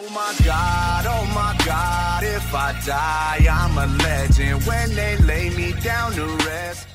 Oh my god, oh my god, if I die, I'm a legend. When they lay me down to rest.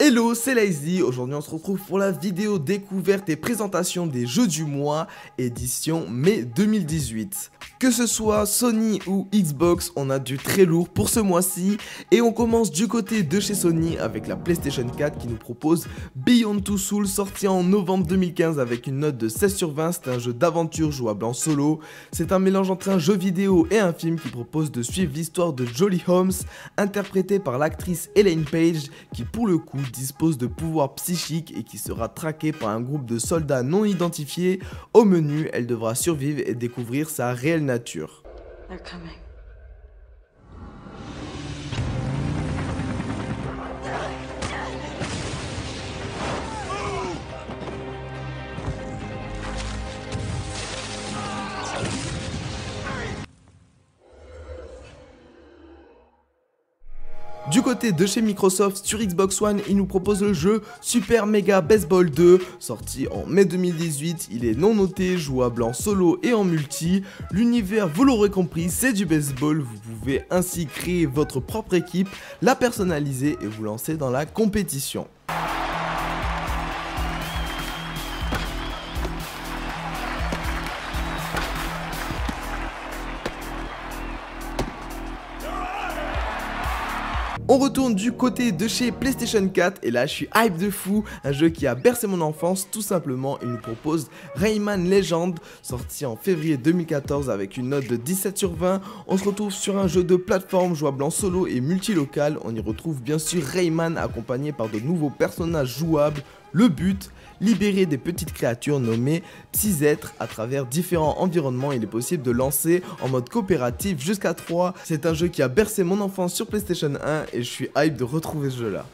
Hello, c'est Lazy. Aujourd'hui, on se retrouve pour la vidéo découverte et présentation des jeux du mois, édition mai 2018. Que ce soit Sony ou Xbox, on a du très lourd pour ce mois-ci. Et on commence du côté de chez Sony avec la PlayStation 4 qui nous propose Beyond Two Souls, sorti en novembre 2015 avec une note de 16 sur 20. C'est un jeu d'aventure jouable en solo. C'est un mélange entre un jeu vidéo et un film qui propose de suivre l'histoire de Jolly Holmes, interprétée par l'actrice Elaine Page, qui pour le coup dispose de pouvoirs psychiques et qui sera traquée par un groupe de soldats non identifiés. Au menu, elle devra survivre et découvrir sa réelle nature. They're coming. Du côté de chez Microsoft sur Xbox One, il nous propose le jeu Super Mega Baseball 2, sorti en mai 2018. Il est non noté, jouable en solo et en multi. L'univers, vous l'aurez compris, c'est du baseball. Vous pouvez ainsi créer votre propre équipe, la personnaliser et vous lancer dans la compétition. On retourne du côté de chez PlayStation 4 et là je suis hype de fou, un jeu qui a bercé mon enfance tout simplement, il nous propose Rayman Legend sorti en février 2014 avec une note de 17 sur 20. On se retrouve sur un jeu de plateforme jouable en solo et multilocal, on y retrouve bien sûr Rayman accompagné par de nouveaux personnages jouables. Le but, libérer des petites créatures nommées psy-êtres à travers différents environnements. Il est possible de lancer en mode coopératif jusqu'à 3. C'est un jeu qui a bercé mon enfance sur PlayStation 1 et je suis hype de retrouver ce jeu là.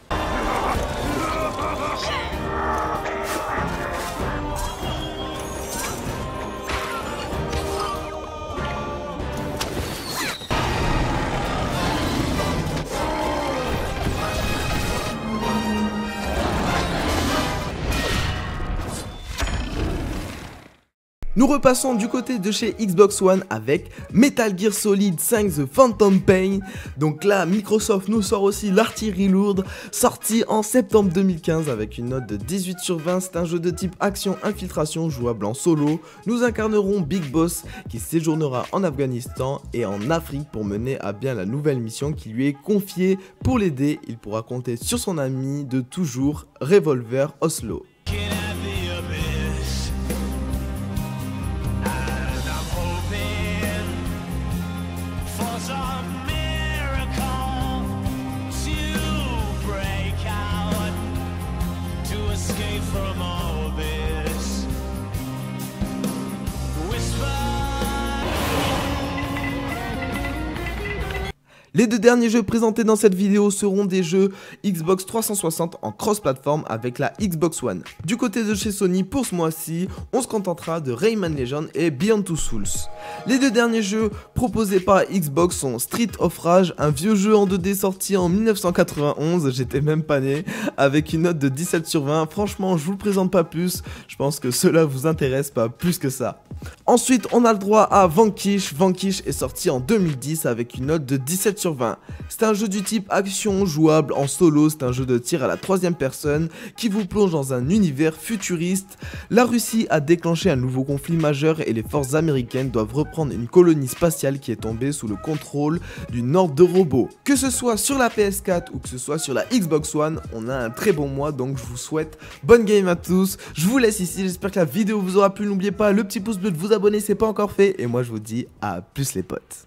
Nous repassons du côté de chez Xbox One avec Metal Gear Solid 5 The Phantom Pain. Donc là, Microsoft nous sort aussi l'artillerie lourde, sorti en septembre 2015 avec une note de 18 sur 20. C'est un jeu de type action-infiltration jouable en solo. Nous incarnerons Big Boss qui séjournera en Afghanistan et en Afrique pour mener à bien la nouvelle mission qui lui est confiée. Pour l'aider, il pourra compter sur son ami de toujours, Revolver Oslo. from Les deux derniers jeux présentés dans cette vidéo seront des jeux Xbox 360 en cross-platform avec la Xbox One. Du côté de chez Sony, pour ce mois-ci, on se contentera de Rayman Legend et Beyond Two Souls. Les deux derniers jeux proposés par Xbox sont Street of Rage, un vieux jeu en 2D sorti en 1991, j'étais même pas né, avec une note de 17 sur 20. Franchement, je vous le présente pas plus, je pense que cela vous intéresse pas plus que ça. Ensuite, on a le droit à Vanquish. Vanquish est sorti en 2010 avec une note de 17 sur 20. C'est un jeu du type action jouable en solo, c'est un jeu de tir à la troisième personne qui vous plonge dans un univers futuriste. La Russie a déclenché un nouveau conflit majeur et les forces américaines doivent reprendre une colonie spatiale qui est tombée sous le contrôle d'une horde de robots. Que ce soit sur la PS4 ou que ce soit sur la Xbox One, on a un très bon mois donc je vous souhaite bonne game à tous. Je vous laisse ici, j'espère que la vidéo vous aura plu. N'oubliez pas le petit pouce bleu de vous abonner, c'est pas encore fait. Et moi je vous dis à plus les potes.